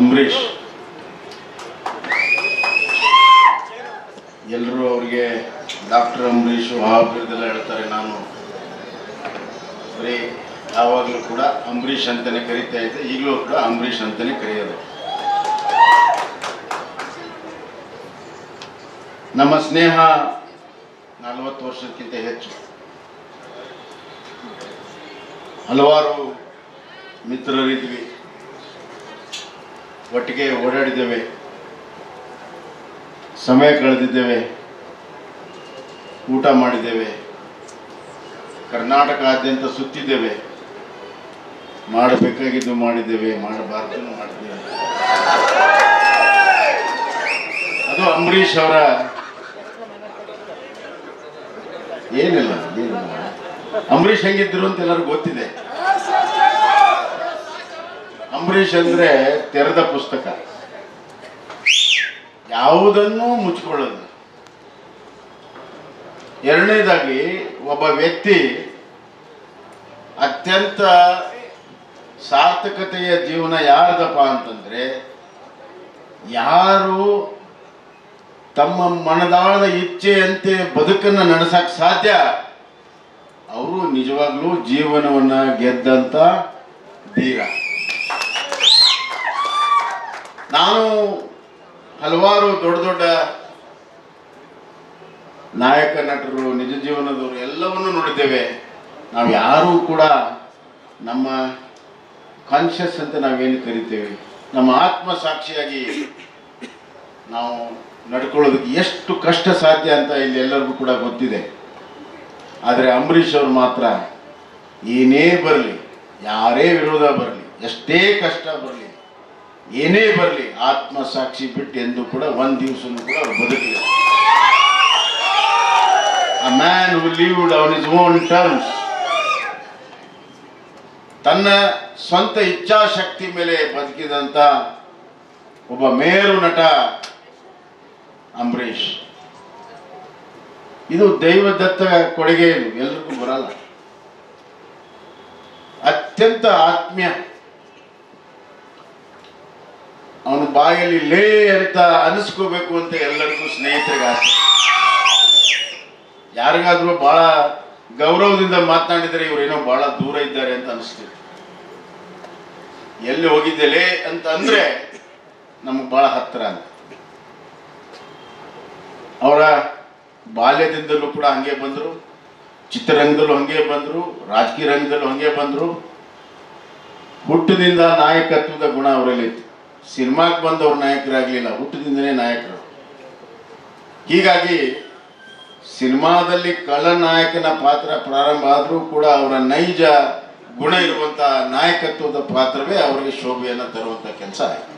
ಅಂಬರೀಷ್. ಎಲ್ಲರೂ ಅವ್ರಿಗೆ ಡಾಕ್ಟರ್ ಅಂಬರೀಷ್ ಮಹಾಬೀರ್ದೆಲ್ಲ ಹೇಳ್ತಾರೆ ನಾನು. ಬರೀ ಯಾವಾಗಲೂ ಕೂಡ ಅಂಬರೀಷ್ ಅಂತಾನೆ ಕರಿತಾ ಇದ್ದೆ, ಈಗಲೂ ಕೂಡ ಅಂಬರೀಷ್ ಅಂತಾನೆ ಕರೆಯೋದು. ನಮ್ಮ ಸ್ನೇಹ ನಲವತ್ತು ವರ್ಷಕ್ಕಿಂತ ಹೆಚ್ಚು. ಹಲವಾರು ಮಿತ್ರರಿದ್ವಿ. ಒಟ್ಟಿಗೆ ಓಡಾಡಿದ್ದೇವೆ. ಸಮಯ ಕಳೆದಿದ್ದೇವೆ. ಊಟ ಮಾಡಿದ್ದೇವೆ. ಕರ್ನಾಟಕಾದ್ಯಂತ ಸುತ್ತಿದ್ದೇವೆ. ಮಾಡಬೇಕಾಗಿದ್ದು ಮಾಡಿದ್ದೇವೆ, ಮಾಡಬಾರ್ದು ಮಾಡಿದ್ದೇವೆ. ಅದು ಅಂಬರೀಷ್ ಅವರ ಏನಿಲ್ಲ ಏನಿಲ್ಲ. ಅಂಬರೀಷ್ ಹೆಂಗಿದ್ರು ಅಂತ ಎಲ್ಲರಿಗೂ ಗೊತ್ತಿದೆ. ಅಂಬರೀಷ್ ಅಂದ್ರೆ ತೆರೆದ ಪುಸ್ತಕ. ಯಾವುದನ್ನೂ ಮುಚ್ಚಿಕೊಳ್ಳೋದು ಎರಡನೇದಾಗಿ ಒಬ್ಬ ವ್ಯಕ್ತಿ ಅತ್ಯಂತ ಸಾರ್ಥಕತೆಯ ಜೀವನ ಯಾರದಪ್ಪ ಅಂತಂದ್ರೆ ಯಾರು ತಮ್ಮ ಮನದಾಳದ ಇಚ್ಛೆಯಂತೆ ಬದುಕನ್ನ ನಡೆಸಕ್ ಸಾಧ್ಯ? ಅವರು ನಿಜವಾಗ್ಲೂ ಜೀವನವನ್ನ ಗೆದ್ದಂತ ಧೀರ. ನಾನು ಹಲವಾರು ದೊಡ್ಡ ದೊಡ್ಡ ನಾಯಕ, ನಟರು, ನಿಜ ಜೀವನದವರು ಎಲ್ಲವನ್ನೂ ನೋಡಿದ್ದೇವೆ. ನಾವು ಯಾರೂ ಕೂಡ ನಮ್ಮ ಕಾನ್ಷಿಯಸ್ ಅಂತ ನಾವೇನು ಕರಿತೇವೆ? ನಮ್ಮ ಆತ್ಮ ಸಾಕ್ಷಿಯಾಗಿ ನಾವು ನಡ್ಕೊಳ್ಳೋದಕ್ಕೆ ಎಷ್ಟು ಕಷ್ಟ ಸಾಧ್ಯ ಅಂತ ಇಲ್ಲಿ ಎಲ್ಲರಿಗೂ ಕೂಡ ಗೊತ್ತಿದೆ. ಆದರೆ ಅಂಬರೀಷ್ ಅವರು ಮಾತ್ರ ಏನೇ ಬರಲಿ, ಯಾರೇ ವಿರೋಧ ಬರಲಿ, ಎಷ್ಟೇ ಕಷ್ಟ ಬರಲಿ ಏನೇ ಬರಲಿ ಆತ್ಮ ಸಾಕ್ಷಿ ಬಿಟ್ಟು ಎಂದು ಕೂಡ ಒಂದ್ ದಿವಸ ಕೂಡ ಅವ್ರು ಬದುಕಲಿಲ್ಲ a man who lived on his own terms ತನ್ನ ಸ್ವಂತ ಇಚ್ಛಾಶಕ್ತಿ ಮೇಲೆ ಬದುಕಿದಂತ ಒಬ್ಬ ಮೇರು ನಟ ಅಂಬರೀಷ್. ಇದು ದೈವದತ್ತ ಕೊಡುಗೆ ಎಲ್ರಿಗೂ ಬರಲ್ಲ. ಅತ್ಯಂತ ಆತ್ಮೀಯ ಅವನ ಬಾಯಲ್ಲಿ ಲೇ ಅಂತ ಅನಿಸ್ಕೋಬೇಕು ಅಂತ ಎಲ್ಲರಿಗೂ ಸ್ನೇಹಿತರಿಗೆ ಆಸೆ. ಯಾರಿಗಾದ್ರೂ ಬಹಳ ಗೌರವದಿಂದ ಮಾತನಾಡಿದರೆ ಇವರೇನೋ ಬಹಳ ದೂರ ಇದ್ದಾರೆ ಅಂತ ಅನಿಸ್ತೀವಿ ಎಲ್ಲಿ ಹೋಗಿದ್ದೆಲೆ ಅಂತ ಅಂದ್ರೆ ನಮಗೆ ಬಹಳ ಹತ್ತಿರ ಅಂತ. ಅವರ ಬಾಲ್ಯದಿಂದಲೂ ಕೂಡ ಹಂಗೆ ಬಂದರು, ಚಿತ್ರರಂಗದಲ್ಲೂ ಹಂಗೆ ಬಂದರು, ರಾಜಕೀಯ ರಂಗದಲ್ಲೂ ಹಂಗೆ ಬಂದರು. ಹುಟ್ಟದಿಂದ ನಾಯಕತ್ವದ ಗುಣ ಅವರಲ್ಲಿ ಇತ್ತು ಸಿನಿಮಾಕ್ಕೆ ಬಂದವ್ರ ನಾಯಕರಾಗ್ಲಿಲ್ಲ ಹುಟ್ಟದಿಂದನೇ ನಾಯಕರು. ಹೀಗಾಗಿ, ಸಿನಿಮಾದಲ್ಲಿ ಖಳನಾಯಕನ ಪಾತ್ರ ಪ್ರಾರಂಭ ಆದರೂ ಕೂಡ ಅವರ ನೈಜ ಗುಣ ಇರುವಂತಹ ನಾಯಕತ್ವದ ಪಾತ್ರವೇ ಅವರಿಗೆ ಶೋಭೆಯನ್ನು ತರುವಂತ ಕೆಲಸ ಆಯಿತು.